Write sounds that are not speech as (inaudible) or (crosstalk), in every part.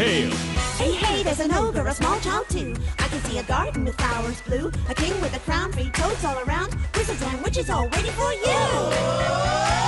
Hey, hey, there's an ogre, a small child too. I can see a garden with flowers blue, a king with a crown, three toads all around, wizards and witches all waiting for you.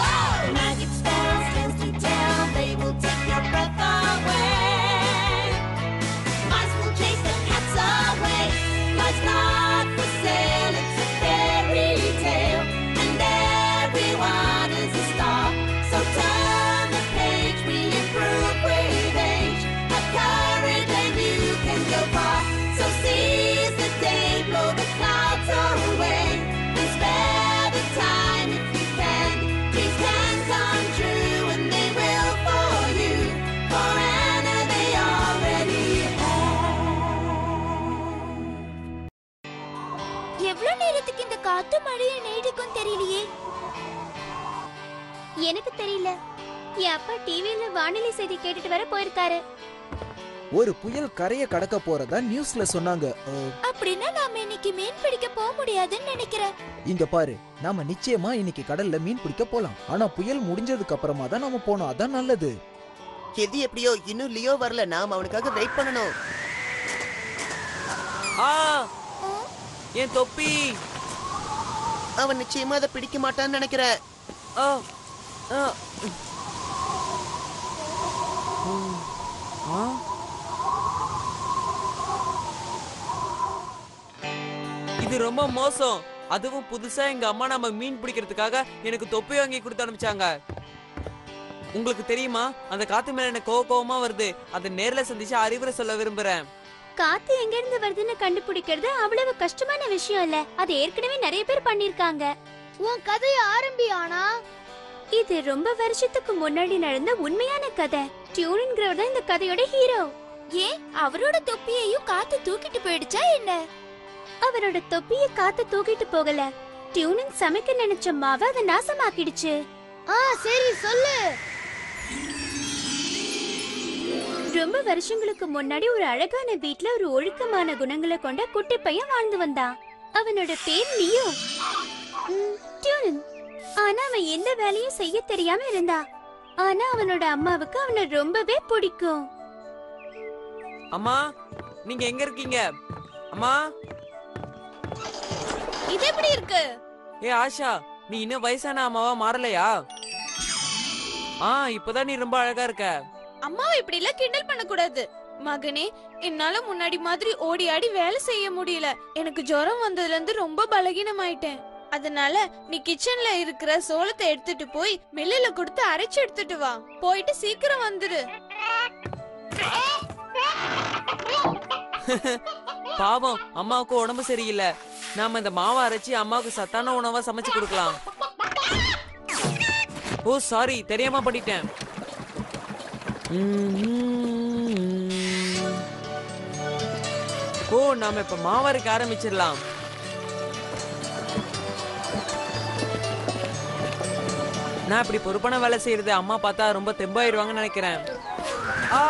எவ்வளவு நேரத்துக்கு இந்த காத்து மழையை நீடிக்கும் தெரியலையே? எனக்கு தெரியல. என் அப்பா டிவில வானிலை செய்தி கேட்டுட்டு வர போயிருக்காரு. ஒரு புயல் கரையை கடக்க போறதா நியூஸ்ல சொன்னாங்க. அப்படின்னா நாம இன்னைக்கு மீன் பிடிக்க போக முடியாதுன்னு நினைக்கிறேன். இங்க பாரு நாம நிச்சயமா இன்னைக்கு கடல்ல மீன் பிடிக்க போலாம். ஆனா புயல் முடிஞ்சதுக்கு அப்புறமா தான் நாம போனோம் அதான் நல்லது. எது எப்படியோ இன்னும் லியோ வரல. நாம அவனுக்காக வெயிட் பண்ணணும். ஆ. என் தொப்பி? அவன் நிச்சயமா அதை பிடிக்க மாட்டான்னு ஆ இது ரொம்ப மோசம். அதுவும் புதுசா எங்க அம்மா நம்ம மீன் பிடிக்கிறதுக்காக எனக்கு தொப்பி வாங்கி கொடுத்து அனுப்பிச்சாங்க. உங்களுக்கு தெரியுமா? அந்த காத்து மேல எனக்கு கோவ கோவமா வருது. அதை நேர்ல சந்திச்சு அறிவுரை சொல்ல விரும்புறேன். காத்து எங்க இருந்து வருதுன்னு கண்டுபிடிக்கிறது அவ்வளவு கஷ்டமான விஷயம் இல்ல. அது ஏற்கனவே நிறைய பேர் பண்ணிருக்காங்க உன் கதைய ஆரம்பி ஆனா? இது ரொம்ப வருஷத்துக்கு முன்னாடி நடந்த உண்மையான கதை. டியூனுங்கிறவர் தான் இந்த கதையோட ஹீரோ. ஏன்? அவரோட தொப்பியையும் காத்து தூக்கிட்டு போயிடுச்சா என்ன? அவரோட தொப்பிய காத்து தூக்கிட்டு போகல. டியூனின் சமைக்க நினைச்ச மாவை அதை நாசமாக்கிடுச்சு. ஆ சரி சொல்லு. ரொம்ப வருஷங்களுக்கு முன்னாடி ஒரு அழகான வீட்ல ஒரு ஒழுக்கமான குணங்களை கொண்ட குட்டி பையன் வாழ்ந்து வந்தான். அவனோட பேர் லியோ. ஆனா அவன் எந்த வேலையும் செய்ய தெரியாம இருந்தா. ஆனா அவனோட அம்மாவுக்கு அவனை ரொம்பவே பிடிக்கும். அம்மா நீங்க எங்க இருக்கீங்க? அம்மா? இது எப்படி இருக்கு? ஏ ஆஷா நீ இன்னும் வயசான அம்மாவா மாறலையா? ஆ இப்பதான் நீ ரொம்ப அழகா இருக்க. அம்மாவை இப்படி எல்லாம் கிண்டல் பண்ண கூடாது மகனே என்னால முன்னாடி மாதிரி ஓடி ஆடி வேலை செய்ய முடியல. எனக்கு ஜுரம் வந்ததுல இருந்து ரொம்ப பலகீனமாயிட்டேன். அதனால நீ கிச்சன்ல இருக்கிற சோளத்தை எடுத்துட்டு போய் மில்லுல கொடுத்து அரைச்சு எடுத்துட்டு வா. போயிட்டு சீக்கிரம் வந்துரு. (laughs) பாவம் அம்மாவுக்கு உடம்பு சரியில்லை. நாம இந்த மாவை அரைச்சி அம்மாவுக்கு சத்தான உணவா சமைச்சு கொடுக்கலாம். ஓ சாரி தெரியாம பண்ணிட்டேன். ஓ நாம இப்ப மாவு ஆரம்பிச்சிடலாம். நான் இப்படி பொறுப்பான வேலை செய்யறது அம்மா பார்த்தா ரொம்ப தெம்பாயிருவாங்கன்னு நினைக்கிறேன். ஆ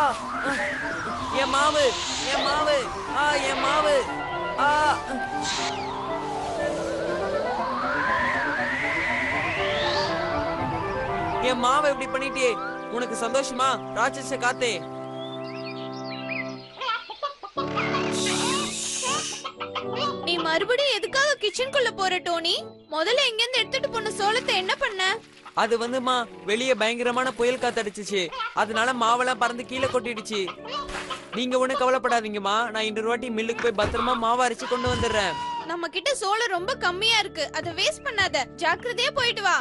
என் மாவு என் மாவு ஆ என் மாவு ஆ. என் மாவை இப்படி பண்ணிட்டே உனக்கு சந்தோஷமா? ராட்சச காத்தே. நீ மறுபடியும் எதுக்காக கிச்சனுக்குள்ள போற டோனி? முதல்ல எங்க இருந்து எடுத்துட்டு போன சோளத்தை என்ன பண்ண? அது வந்துமா வெளியே பயங்கரமான புயல் காத்தடிச்சுச்சு. அதனால மாவெல்லாம் பறந்து கீழே கொட்டிடுச்சு. நீங்க ஒண்ணு கவலைப்படாதீங்கம்மா. நான் இன்னொரு வாட்டி மில்லுக்கு போய் பத்திரமா மாவை அரைச்சு கொண்டு வந்துடுறேன். நம்ம கிட்ட சோளம் ரொம்ப கம்மியா இருக்கு. அதை வேஸ்ட் பண்ணாத. ஜாக்கிரதையா போயிட்டு வா.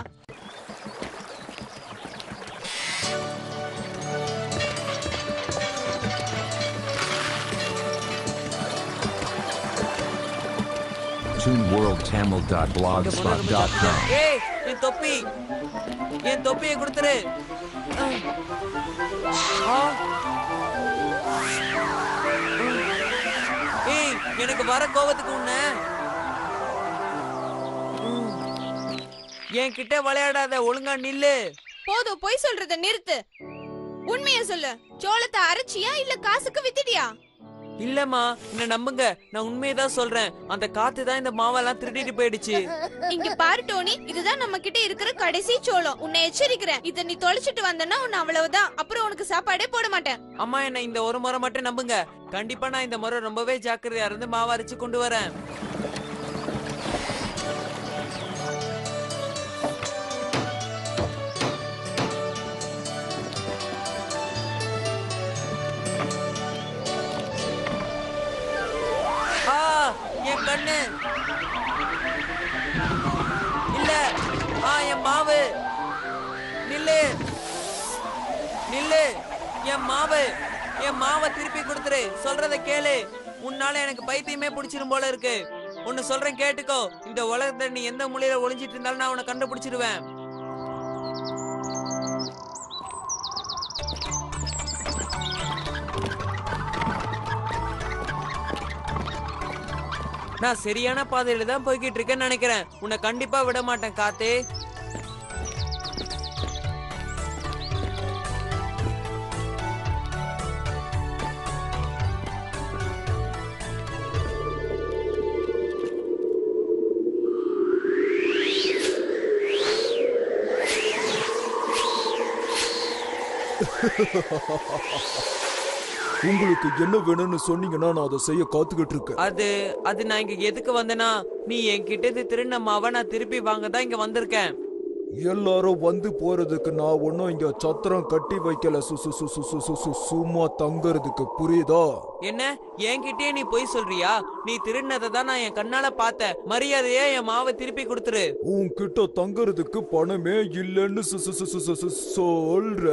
TuneWorldTamil.blogspot.com. ஏய் என் தொப்பி. என் தொப்பியை கொடுத்துரு. ஏய் எனக்கு வர கோவத்துக்கு உன்ன. என் கிட்ட விளையாடாத ஒழுங்கா நில்லு. போதும் பொய் சொல்றத நிறுத்து. உண்மைய சொல்லு. சோளத்தை அரைச்சியா இல்ல காசுக்கு வித்துட்டியா? இல்லம்மா என்ன நம்புங்க. நான் உண்மையை தான் சொல்றேன். அந்த காத்து தான் இந்த மாவெல்லாம் திருடிட்டு போயிடுச்சு. இங்க பாரு டோனி. இதுதான் நம்ம கிட்ட இருக்கிற கடைசி சோளம். உன்னை எச்சரிக்கிறேன். இத நீ தொலைச்சிட்டு வந்தனா உன்னை அவ்வளவுதான். அப்புறம் உனக்கு சாப்பாடே போட மாட்டேன். அம்மா என்ன இந்த ஒரு முறை மட்டும் நம்புங்க. கண்டிப்பா நான் இந்த முறை ரொம்பவே ஜாக்கிரதையா இருந்து மாவு அரைச்சு கொண்டு வரேன். கண்ணு. இல்ல ஆ என் மாவு. நில்லு. நில்லு. என் மாவு. என் மாவை திருப்பி கொடுத்துரு. சொல்றத கேளு. உன்னால எனக்கு பைத்தியமே பிடிச்சிரும் போல இருக்கு. ஒன்னு சொல்றேன் கேட்டுக்கோ. இந்த உலகத்துல நீ எந்த மூலையில ஒளிஞ்சிட்டு இருந்தாலும் நான் உன்னை கண்டுபிடிச்சிருவேன். நான் சரியான பாதையில தான் போய்கிட்டு இருக்கேன்னு நினைக்கிறேன். உன்னை கண்டிப்பா விட மாட்டேன் காத்தே (laughs) உங்களுக்கு என்ன வேணும்னு சொன்னீங்கன்னா நான் அதை செய்ய காத்துக்கிட்டு இருக்கேன் அது அது நான் இங்க எதுக்கு வந்தேனா நீ என்கிட்ட இது திருடின மாவை நான் திருப்பி வாங்க தான் இங்க வந்திருக்கேன் எல்லாரும் வந்து போறதுக்கு நான் ஒன்னும் இங்க சத்திரம் கட்டி வைக்கல சும்மா தங்குறதுக்கு புரியுதா என்ன என்கிட்டயே நீ பொய் சொல்றியா நீ திருடினதை தான் நான் என் கண்ணால பார்த்த மரியாதையே என் மாவை திருப்பி கொடுத்துரு உன்கிட்ட தங்கறதுக்கு பணமே இல்லைன்னு சொல்ற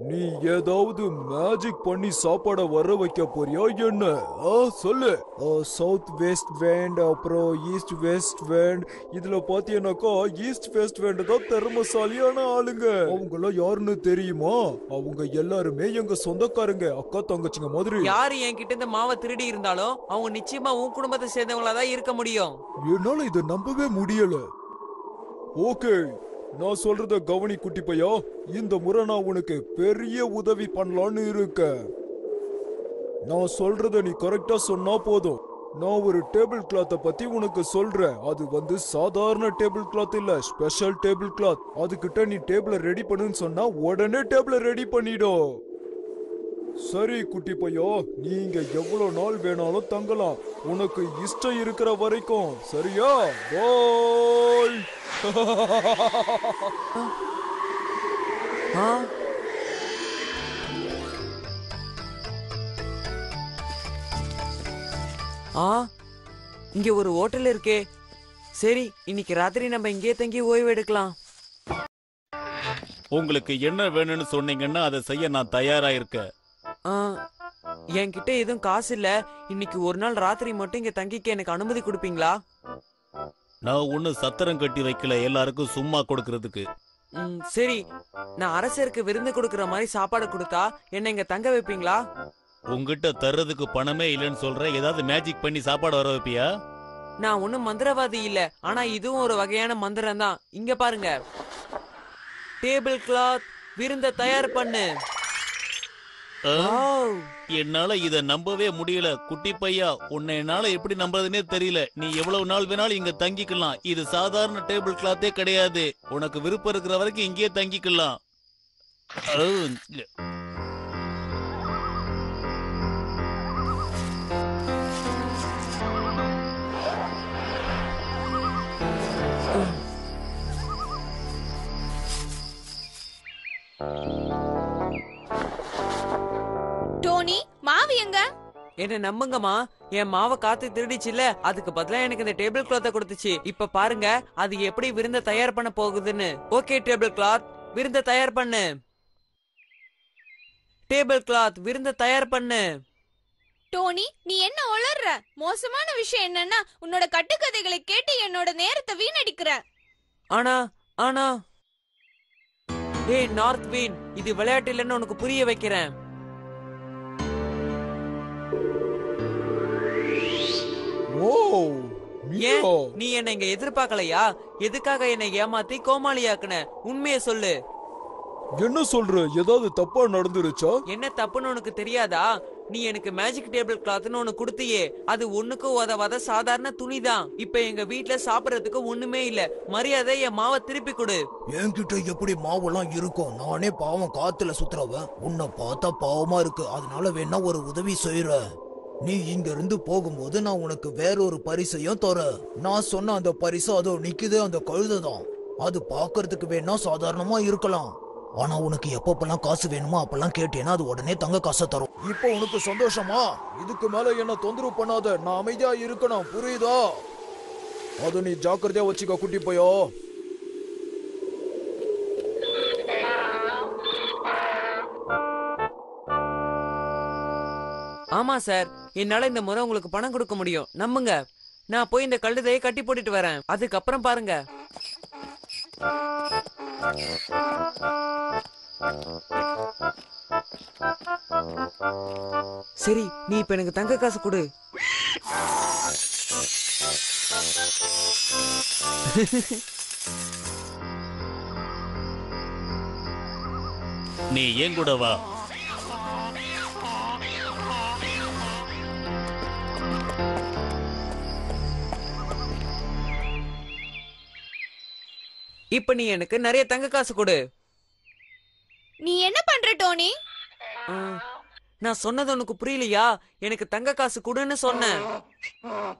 நீ ஏதாவது மேஜிக் பண்ணி சாப்பாட வர வைக்க போறியா என்ன? சொல்லு. சவுத் வெஸ்ட் வேண்ட் அப்புறம் ஈஸ்ட் வெஸ்ட் வேண்ட் இதுல பாத்தீங்கன்னாக்கா ஈஸ்ட் வெஸ்ட் வேண்ட் தான் திறமசாலியான ஆளுங்க. அவங்க யாருன்னு தெரியுமா? அவங்க எல்லாருமே எங்க சொந்தக்காரங்க அக்கா தங்கச்சிங்க மாதிரி. யாரு என்கிட்ட இந்த மாவை திருடி இருந்தாலும் அவங்க நிச்சயமா உன் குடும்பத்தை சேர்ந்தவங்களா தான் இருக்க முடியும். என்னால இதை நம்பவே முடியல. ஓகே நான் சொல்றத கவனி குட்டி பையா இந்த முறை நான் உனக்கு பெரிய உதவி பண்ணலான்னு இருக்கேன். நான் சொல்றத நீ கரெக்டா சொன்னா போதும். நான் ஒரு டேபிள் கிளாத்தை பத்தி உனக்கு சொல்றேன். அது வந்து சாதாரண டேபிள் கிளாத் இல்ல ஸ்பெஷல் டேபிள் கிளாத் அதுகிட்ட நீ டேபிள ரெடி பண்ணுன்னு சொன்னா உடனே டேபிள ரெடி பண்ணிடும் சரி குட்டி பையா நீங்க எவ்வளவு நாள் வேணாலும் தங்கலாம். உனக்கு இஷ்டம் இருக்கிற வரைக்கும் சரியா? பாய். ஆ? இங்க ஒரு ஹோட்டல் இருக்கே. சரி இன்னைக்கு ராத்திரி நம்ம இங்கேயே தங்கி ஓய்வு எடுக்கலாம். உங்களுக்கு என்ன வேணும்னு சொன்னீங்கன்னா அதை செய்ய நான் தயாரா இருக்கேன். என்கிட்ட எதுவும் காசு இல்ல. இன்னைக்கு ஒரு நாள் ராத்திரி மட்டும் இங்க தங்கிக்க எனக்கு அனுமதி கொடுப்பீங்களா? நான் ஒண்ணு சத்திரம் கட்டி வைக்கல எல்லாருக்கும் சும்மா கொடுக்கறதுக்கு. சரி. நான் அரசருக்கு விருந்து கொடுக்கற மாதிரி சாப்பாடு கொடுத்தா என்ன இங்க தங்க வைப்பீங்களா? உங்ககிட்ட தர்றதுக்கு பணமே இல்லைன்னு சொல்றேன் ஏதாவது மேஜிக் பண்ணி சாப்பாடு வர வைப்பியா? நான் ஒண்ணும் மந்திரவாதி இல்ல ஆனா இதுவும் ஒரு வகையான மந்திரம் தான் இங்க பாருங்க. டேபிள் கிளாத் விருந்த தயார் பண்ணு. என்னால இத நம்பவே முடியல. குட்டி பையா உன்னை என்னால எப்படி நம்புறதுனே தெரியல. நீ எவ்வளவு நாள் வேணாலும் இங்க தங்கிக்கலாம். இது சாதாரண டேபிள் கிளாத்தே கிடையாது. உனக்கு விருப்பம் இருக்கிற வரைக்கும் இங்கேயே தங்கிக்கலாம். என்ன நம்புங்கம்மா? என் மாவை காத்து திருடிச்சுல அதுக்கு பதிலா எனக்கு இந்த டேபிள் கிளாத்தை கொடுத்துச்சு. இப்ப பாருங்க அது எப்படி விருந்த தயார் பண்ண போகுதுன்னு. ஓகே டேபிள் கிளாத் விருந்த தயார் பண்ணு. டேபிள் கிளாத் விருந்த தயார் பண்ணு. டோனி நீ என்ன உளர்ற? மோசமான விஷயம் என்னன்னா உன்னோட கட்டுக்கதைகளை கேட்டு என்னோட நேரத்தை வீணடிக்கிற. ஆனா ஆனா. ஏய் நார்த் வீன் இது விளையாட்டு இல்லைன்னு உனக்கு புரிய வைக்கிறேன். மியா நீ என்ன இங்க எதிர்பார்க்கலையா? எதுக்காக என்னை ஏமாத்தி கோமாளியாக்குன? உண்மையை சொல்லு. என்ன சொல்ற? ஏதாவது தப்பா நடந்துருச்சா? என்ன தப்புன்னு உனக்கு தெரியாதா? நீ எனக்கு மேஜிக் டேபிள் கிளாத்னு ஒன்னு கொடுத்தியே. அது ஒண்ணுக்கும் உதவாத சாதாரண துணிதான். இப்ப எங்க வீட்ல சாப்பிடறதுக்கு ஒண்ணுமே இல்ல. மரியாதை என் மாவை திருப்பி கொடு. என்கிட்ட எப்படி மாவெல்லாம் இருக்கும் நானே பாவம் காத்துல சுத்துறவன். உன்னை பார்த்தா பாவமா இருக்கு. அதனால வேணா ஒரு உதவி செய்யற நீ இங்கிருந்து போகும்போது நான் உனக்கு வேறொரு பரிசையும் தரேன் நான் சொன்ன அந்த பரிசு அதோ நிக்குது அந்த கழுதை தான் அது பார்க்கறதுக்கு வேணா சாதாரணமா இருக்கலாம். ஆனா உனக்கு எப்பப்பெல்லாம் காசு வேணுமோ அப்பெல்லாம் கேட்டேன்னா அது உடனே தங்க காசை தரும். இப்போ உனக்கு சந்தோஷமா? இதுக்கு மேல என்ன தொந்தரவு பண்ணாத. நான் அமைதியா இருக்கணும். புரியுதா? அது நீ ஜாக்கிரதையா வச்சுக்க குட்டி போயோ. ஆமா சார். என்னால இந்த முறை உங்களுக்கு பணம் கொடுக்க முடியும். நம்புங்க. நான் போய் இந்த கழுதையை கட்டி போட்டுட்டு வரேன். அதுக்கப்புறம் பாருங்க. சரி நீ இப்ப எனக்கு தங்க காசு கொடு. நீ ஏன் கூட வா. இப்ப நீ எனக்கு நிறைய தங்க காசு கொடு. நீ என்ன பண்ற டோனி? ஆ, நான் சொன்னது உனக்கு புரியலையா? எனக்கு தங்க காசு கொடுன்னு சொன்னேன்.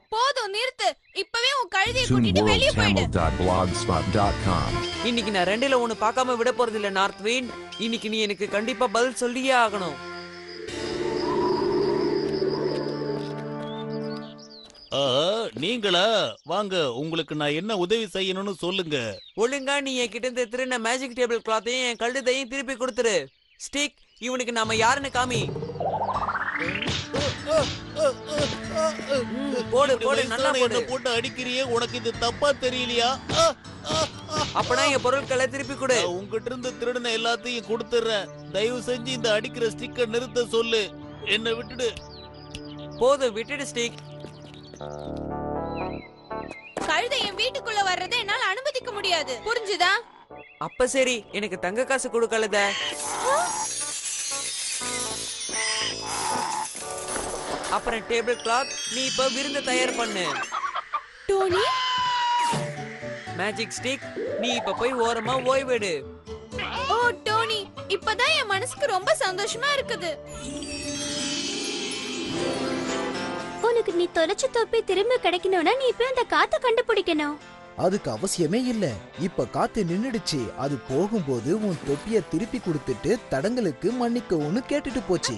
போதும் நிறுத்து. இப்பவே உன் கழுதையை கூட்டிட்டு வெளிய போயிடு. இன்னைக்கு நான் ரெண்டுல ஒண்ணு பார்க்காம விட போறது இல்ல நார்த் விண்ட் இன்னைக்கு நீ எனக்கு கண்டிப்பா பதில் சொல்லியே ஆகணும். நீங்களா? வாங்க உங்களுக்கு நான் என்ன உதவி செய்யணும்னு சொல்லுங்க. ஒழுங்கா நீ என்கிட்ட இருந்து திருடின மேஜிக் டேபிள் கிளாத்தையும் என் கழுதையும் திருப்பி கொடுத்துரு. ஸ்டிக் இவனுக்கு நாம யாருன்னு காமி. போடு போடு நல்லா போடு. போட்டு அடிக்கிறியே? உனக்கு இது தப்பா தெரியலையா. அப்பனா என் பொருட்களை திருப்பி கொடு. உங்ககிட்ட இருந்து திருடின எல்லாத்தையும் கொடுத்துறேன். தயவு செஞ்சு இந்த அடிக்கிற ஸ்டிக்கர் நிறுத்த சொல்லு. என்னை விட்டுடு. போதும் விட்டுடு ஸ்டிக். கழுதை என் வீட்டுக்குள்ள வர்றதை என்னால அனுமதிக்க முடியாது. புரிஞ்சுதா? அப்ப சரி எனக்கு தங்க காசு கொடுக்கலத. அப்புறம் டேபிள் கிளாத் நீ இப்ப விருந்து தயார் பண்ணு. டோனி? மேஜிக் ஸ்டிக் நீ இப்ப போய் ஓரமா ஓய்வெடு. ஓ டோனி இப்பதான் என் மனசுக்கு ரொம்ப சந்தோஷமா இருக்குது. உனக்கு நீ தொலைச்ச தொப்பி திரும்ப கிடைக்கணும்னா நீ இப்ப அந்த காத்த கண்டுபிடிக்கணும். அதுக்கு அவசியமே இல்ல. இப்ப காத்து நின்னுடுச்சு. அது போகும்போது உன் தொப்பிய திருப்பி கொடுத்துட்டு தடங்களுக்கு மன்னிக்கவும்னு கேட்டுட்டு போச்சு.